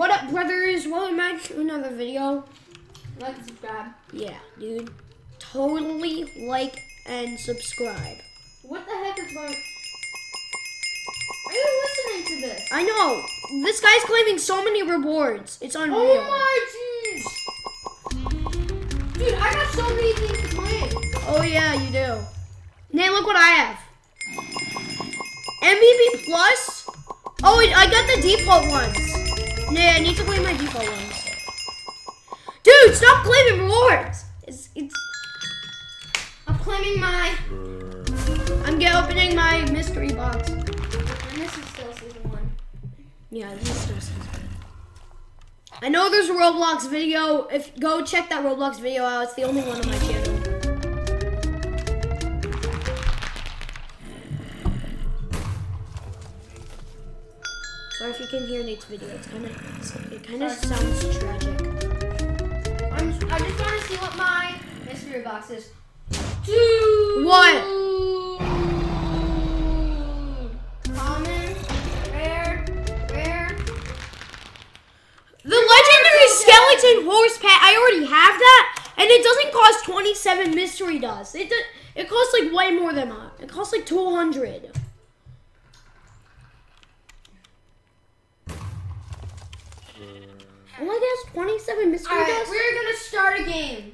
what up, brothers? Welcome back to another video. Like and subscribe. Yeah, dude. Totally like and subscribe. What the heck is going? Are you listening to this? I know. This guy's claiming so many rewards. It's unreal. Oh my jeez! Dude, I got so many things to claim. Oh yeah, you do. Nate, look what I have. MVP plus. Oh, I got the default ones. Nate, I need to claim my default ones. Dude, stop claiming rewards. It's, it's. I'm claiming my. I'm opening my mystery box. And this is still season one. Yeah, this is still season. I know there's a Roblox video. If go check that Roblox video out. It's the only one on my channel. Sorry if you can hear Nate's video. It's kind of it kind of sounds tragic. I'm. I just want to see what my mystery box is. Two. What? Common. Rare. Rare. The legendary skeleton horse pet. I already have that, and it doesn't cost 27 mystery dust. It do- it costs like way more than that. It costs like 200. Oh, guess 27 mystery All right, we're gonna start a game.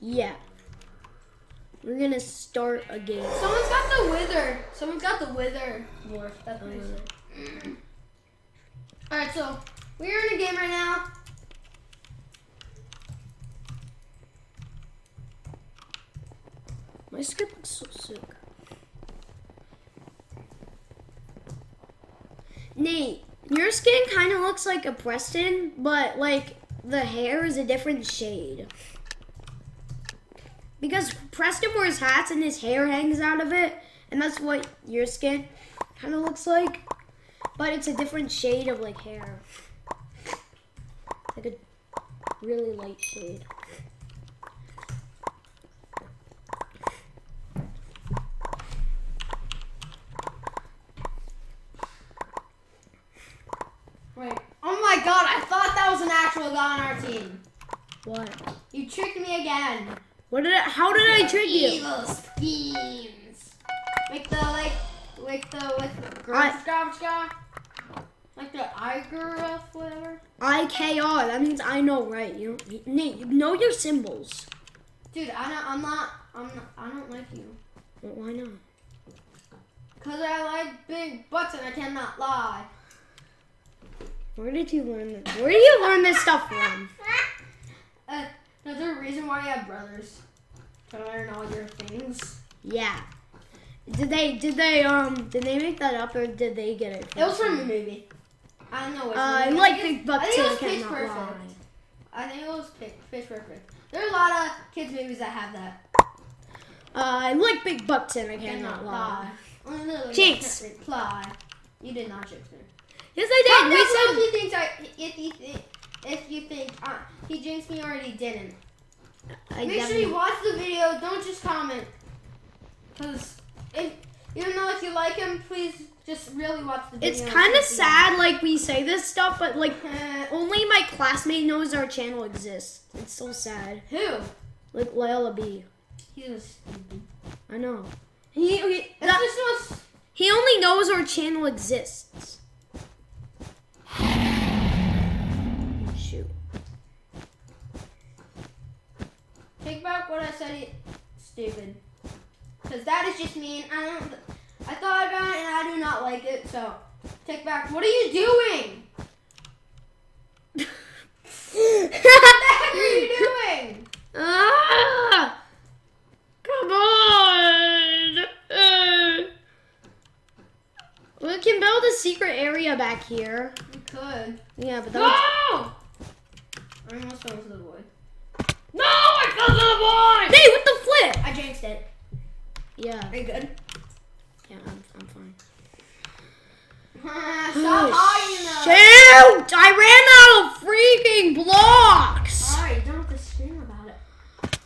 Yeah. We're gonna start a game. Someone's got the wither. Someone's got the wither morph. That's what he said. All right, so we're in a game right now. My script looks so sick. Nate, your skin kind of looks like a Preston, but like the hair is a different shade. Because Preston wears hats and his hair hangs out of it, and that's what your skin kind of looks like. But it's a different shade of like hair. Like a really light shade. Wait. Oh my god, I thought that was an actual guy on our team. What? You tricked me again. What did I, how did I trick you? Evil schemes. Like the like like the with I- garbage garbage guy. Like the Igor whatever. IKR. That means I know right. You you know your symbols. Dude, I don't, I'm not I'm not, I don't like you. Well, why not? Cause I like big butts and I cannot lie. Where did you learn this? Where did you learn this stuff from? Uh, is there a reason why you have brothers? To learn all your things. Yeah. Did they? Did they? Um. Did they make that up or did they get it? It was from a movie. I don't know which Uh, I movie. like Big Bucks I think it was Pitch Perfect. lie. I think it was Pitch, Perfect. There are a lot of kids movies that have that. Uh, I like big butts and I cannot lie. Jinx. reply. You did not jinx me. Yes, I did. Comment We said. if you think I, if you think if you think uh, he jinxed me or he didn't. I Make sure you watch the video. Don't just comment. Cause if even though if you like him, please just really watch the video. It's kind of sad, like we say this stuff, but like only my classmate knows our channel exists. It's so sad. Who? Like Layla B. He's stupid. I know. He, he, that- no. he only knows our channel exists. Shoot. Take back what I said. Stupid. Cause that is just mean. I don't. I thought about it and I do not like it. So take back. What are you doing? What the heck are you doing? ah! Come on! We can build a secret area back here. You could. Yeah, but that No! was... I almost fell into the void. No! I fell to the void! Hey, what the flip? I jinxed it. Yeah, Are you good? yeah, I'm, I'm fine. Oh, Stop hiding though. Shoot! I ran out of freaking blocks! Alright, don't have to scream about it.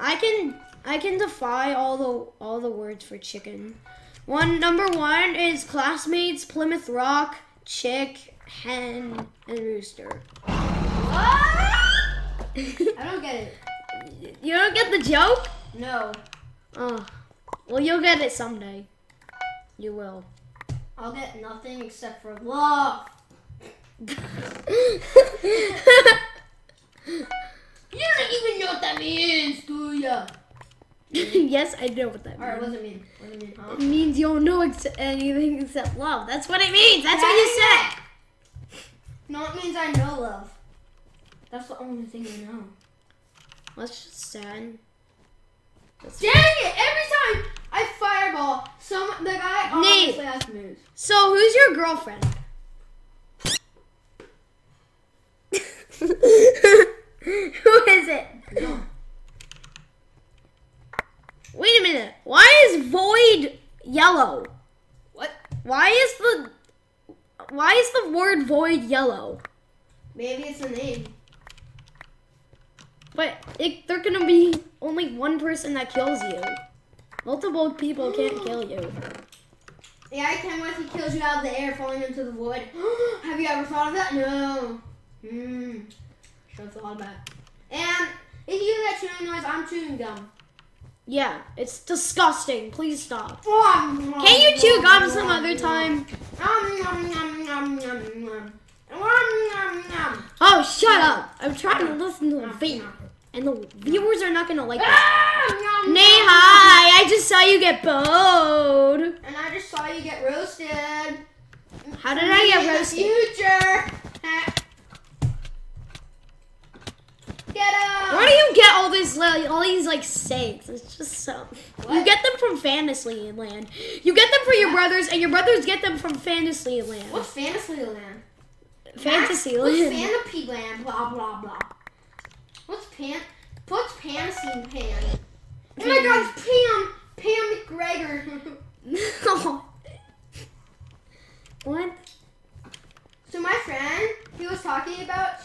I can I can defy all the all the words for chicken. One number one is classmates, Plymouth Rock, chick, hen, and rooster. What? I don't get it. You don't get the joke? No. Oh. Well, you'll get it someday. You will. I'll get nothing except for love. You don't even know what that means, do ya? Mm-hmm. yes, I know what that Alright, means. what does it mean? What does it mean, huh? It means you don't know ex- anything except love. That's what it means. That's what you said. No, it means I know love. That's the only thing I know. That's just sad. That's- Dang it! Every time I fireball, some the guy Nate. obviously has moves. So, who's your girlfriend? Who is it? No. Wait a minute. Why is void yellow? What? Why is the why is the word void yellow? Maybe it's a name. But it, they're gonna be only one person that kills you. Multiple people can't kill you. Yeah, I can once he kills you out of the air, falling into the void. Have you ever thought of that? No. Hmm. Have thought about. And if you hear that chewing noise, I'm chewing gum. Yeah, it's disgusting. Please stop. Can you chew gum some other time? Oh, shut up! I'm trying to listen to the vape, and the viewers are not gonna like this. Ah, Nay, hi! I just saw you get bowed. And I just saw you get roasted. How did I get roasted? Future. Ah. Get up. Where do you get all this, all these like sayings? It's just so. You get them from Fantasyland. You get them from your brothers, and your brothers get them from Fantasyland. What's Fantasyland? Fantasyland. What's Fantasyland. Fantasyland? Blah blah blah. What's pan? What's Fantasy Pan? Oh my God, it's Pam! Pam McGregor. what? so my friend, he was talking about.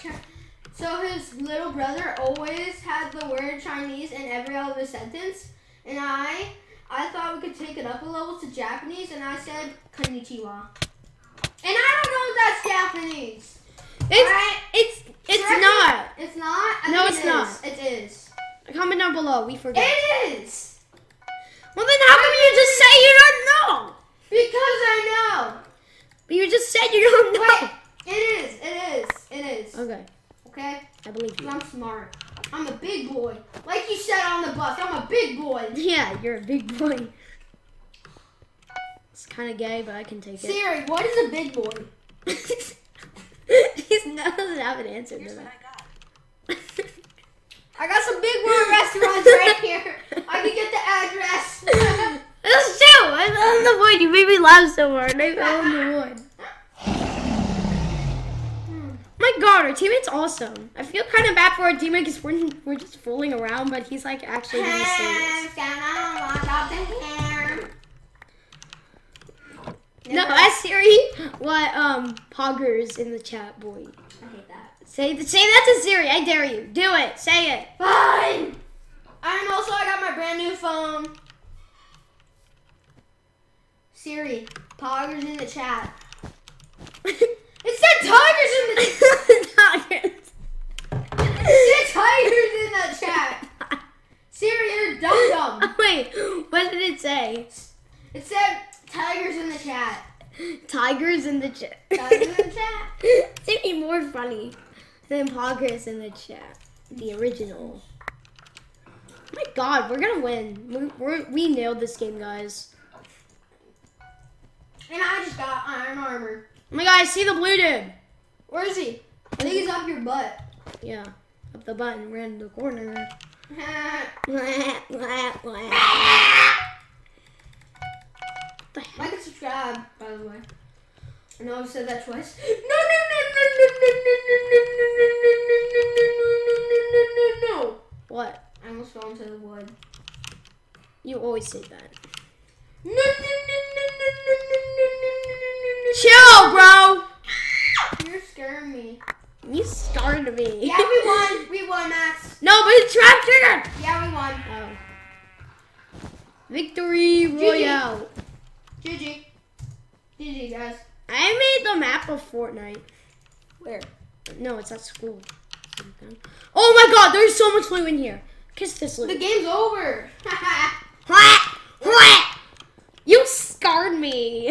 So his little brother always had the word Chinese in every other sentence, and I, I thought we could take it up a level to Japanese, and I said konnichiwa. And I don't know if that's Japanese. It's Alright. it's it's not. It's not. I No, it's it not. It is. Comment down below. We forget. It is. well, then how come you just say you don't know? Because I know. But you just said you don't know. Wait. It is. It is. It is. Okay, Okay. I believe you. I'm smart. I'm a big boy. Like you said on the bus, I'm a big boy. Yeah, you're a big boy. It's kind of gay, but I can take it. Siri, what is a big boy? he doesn't have an answer to Here's what that. I got. I got some big boy restaurants right here. I can get the address. That's true. I fell in the void. You made me laugh so hard. I fell in the void. My God, our teammate's awesome. I feel kind of bad for our teammate because we're, we're just fooling around, but he's like actually being serious. No, ask Siri what um poggers in the chat, boy. I hate that. Say say that to Siri. I dare you. Do it. Say it. Fine. And also, I got my brand new phone. Siri, poggers in the chat. It said tigers in the. It said tigers in the chat. Siri, you're dumb dumb. Wait, what did it say? It said tigers in the chat. Tigers in the chat. Tigers in the chat. It's even more funny than poggers in the chat. The original. My God, we're gonna win. We, we're, we nailed this game, guys. And I just got iron armor. Oh my God, I see the blue dude. Where is he? I think he's up your butt. Yeah, up the button, ran in the corner. like and subscribe, by the way. I know I've said that twice. No, no, no, no, no, no, no, no, no, no, no, no, no, no, no. no. What? I almost fell into the wood. You always say that. No, no, no, no, no, no, Chill, bro. You're scaring me. You started me. Yeah, we won. We won, Max. No, but it's trapped trigger. Yeah, we won. Oh. Victory Royale. GG. GG, guys. I made the map of Fortnite. Where? No, it's at school. Oh my god, there's so much loot in here. Kiss this The loot. game's over. You scarred me.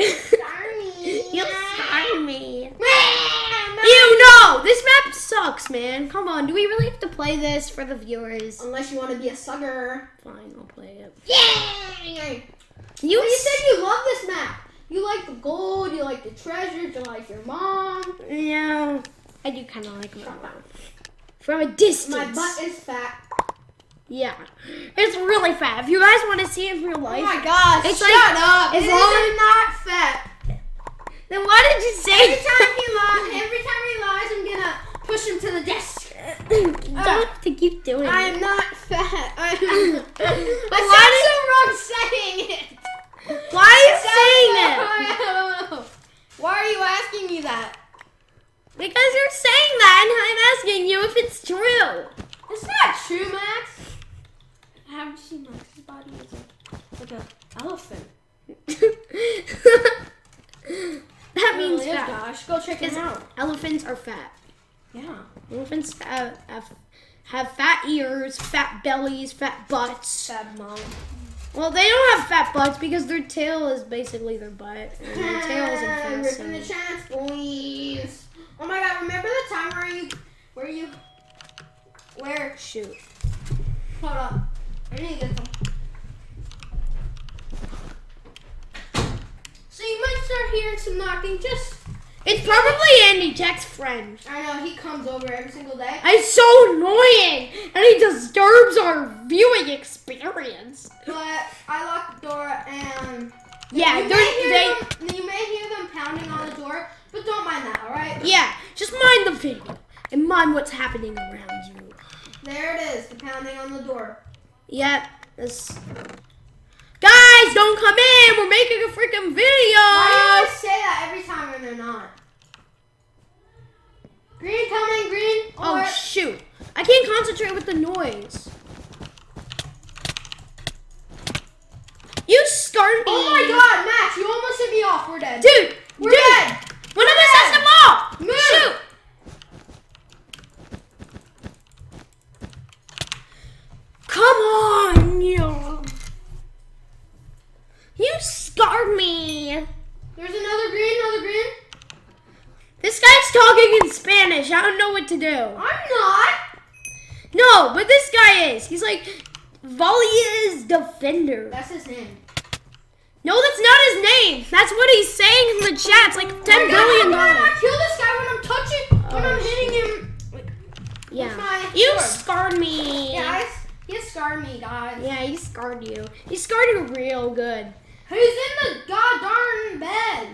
Sorry. you scarred me. You know, this map sucks, man. Come on, do we really have to play this for the viewers? Unless you want to be a sucker. Fine, I'll play it. Yay! You, you said you love this map. You like the gold, you like the treasures, you like your mom. Yeah, I do kind of like my mom. From a distance. My butt is fat. Yeah, it's really fat. If you guys want to see it in real life, oh my gosh, It's shut like- up. It's It long- not fat. Then why did you say? Every time he lies, every time he lies, I'm gonna push him to the desk. don't uh, have to keep doing I it. am not fat. I am. But I why sound so wrong saying it. Why are you Sounds saying so- it? I. Why are you asking me that? Because you're saying that, and I'm asking you if it's true. It's not true, Max. I haven't seen Max's body? It's like, like a elephant. that means oh, Really fat. Gosh, go check it out. elephants are fat. Yeah. Elephants have, have, have fat ears, fat bellies, fat butts. Sad mom. Well, they don't have fat butts because their tail is basically their butt. And their ah, tail isn't fat. Ripping the so- chance, boys. Oh my god, remember the time where you, where you, where, Shoot. hold up. I need to get some. So you might start hearing some knocking, just, It's probably Andy Jack's friend. I know, he comes over every single day. It's so annoying, and he disturbs our viewing experience. But I locked the door and Yeah, you, may hear they. them, you may hear them pounding on the door, but don't mind that, alright? Yeah, just mind the video and mind what's happening around you. There it is, the pounding on the door. Yep. This. Guys, don't come in. We're making a freaking video. Why do you say that every time when they're not? Green coming, green. Oh shoot! I can't concentrate with the noise. You scarred me. oh my god, Max, you almost hit me off. We're dead. dude! We're dude, dead. One of us has the ball. Move. Shoot! Come on, you. You scarred me. There's another green, another green. This guy's talking in Spanish. I don't know what to do. I'm not. No, but this guy is. He's like Valia's defender. That's his name. No, that's not his name. That's what he's saying in the chat. It's like ten oh billion dollars. I kill this guy when I'm touching, when Oh, I'm hitting him. Yeah. You sword. scarred me. Yeah, I, he scarred me, guys. Yeah, he scarred you. He scarred you real good. He's in the goddamn bed.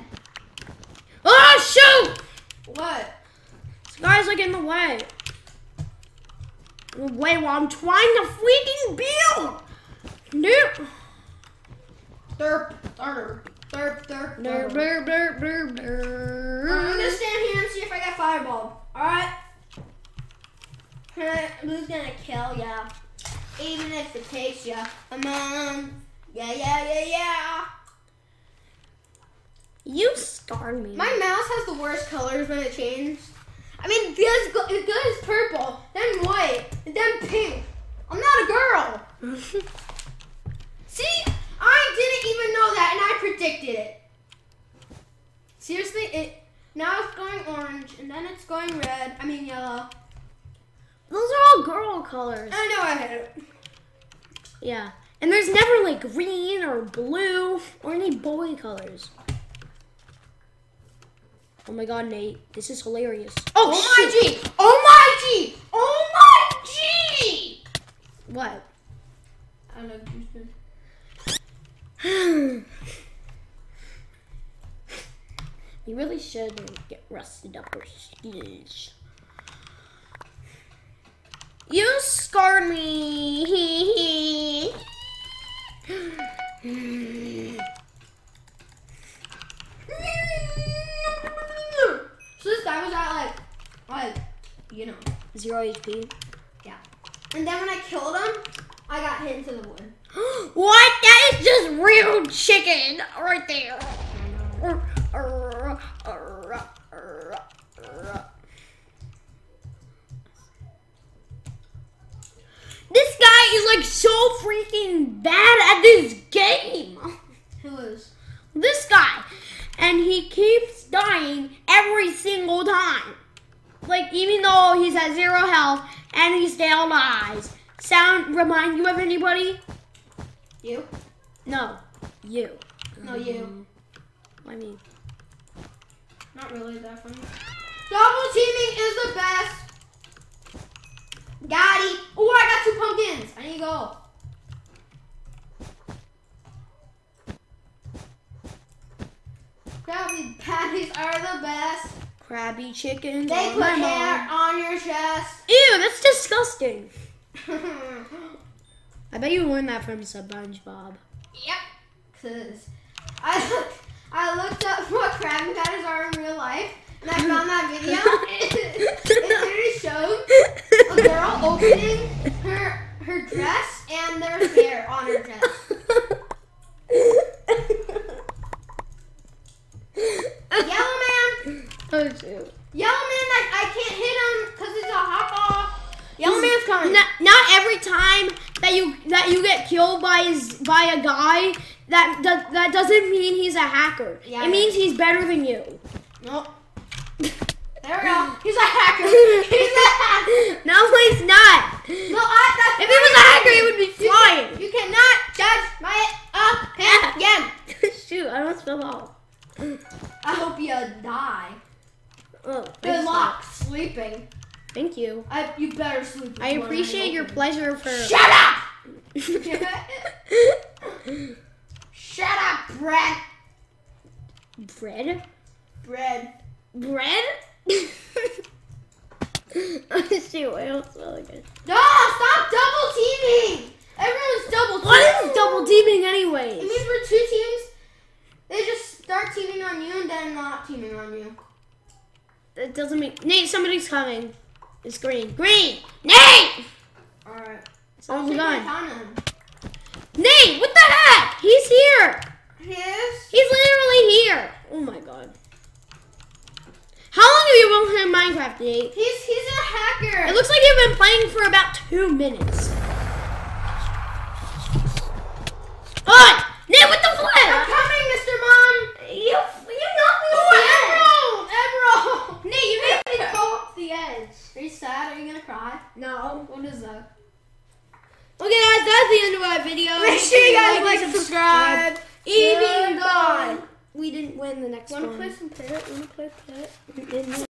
Oh shoot! What? This guy's like in the way. Way while I'm trying to freaking build. Nope. Derp, derp, derp, derp, derp. brr, brr, brr, brr. I'm gonna stand here and see if I get fireball. Alright? Who's gonna kill ya? Even if it takes ya. Come on. Yeah, yeah, yeah, yeah. You scarred me. My mouse has the worst colors when it changed. I mean, it goes, go- it goes purple, then white, and then pink. I'm not a girl. See? I didn't even know that, and I predicted it. Seriously, it now it's going orange, and then it's going red. I mean yellow. Those are all girl colors. I know I hate it. Yeah. And there's never like green or blue or any boy colors. Oh my god, Nate. This is hilarious. Oh, Oh, my. G! Oh my G! Oh my G! What? I you. we really should get rusted up our skills. You scarred me. So this guy was at like, like, you know. Zero HP. Yeah. And then when I killed him, I got hit into the wood. what? That is just real chicken right there. So freaking bad at this game. Who is? This guy. And he keeps dying every single time. Like, even though he's at zero health and he still dies. Sound remind you of anybody? You? No. You. No, you. Mm-hmm. I mean, Not really that funny. Double teaming is the best. Got it. Oh, I got two pumpkins. I need to go. Krabby Patties are the best. Krabby chicken. They put hair mom. on your chest. Ew, that's disgusting. I bet you learned that from SpongeBob. Yep. Cause I looked, I looked up what Krabby Patties are in real life, and I found that video. it, it literally showed a girl opening her her dress, and there's hair on her dress. Yellow man, oh, shoot. yellow man, like I can't hit him because he's a hot ball. Yellow man's coming. Not, not every time that you that you get killed by his, by a guy that that, that doesn't mean he's a hacker. Yeah, it means he's better than you. Nope. There we go. He's a hacker. He's a hacker. no, he's not. No, I, If he was a hacker, he would be You flying. can- You cannot judge my opinion. Shoot, I don't spell out. I hope you die. Oh, Good luck sleeping. Thank you. I, you better sleep. I appreciate your pleasure for. Shut up! Shut up, bread. Bread? Bread. Bread? I don't smell good. No, stop double teaming. Everyone's double teaming. What is double teaming It means we're two teams. They just start teaming on you and then not teaming on you. It doesn't mean. Nate, somebody's coming. It's green. Green! Nate! All right. Someone's gone. Nate, what the heck? He's here! His. He's literally here! Oh my god. How long have you been playing Minecraft, Nate? He's he's a hacker. It looks like you've been playing for about two minutes. On! Nate, with the I'm flip! coming, Mr. Mom. You, you knocked me Oh, the Emerald! Emerald! Nate, you made me go off the edge. Are you sad? Are you gonna cry? No. What is that? Okay, guys, that's the end of our video. Make sure you guys and like and subscribe. Even Goodbye. though we didn't win the next Wanna one. play some pit? Wanna play pit? We didn't win.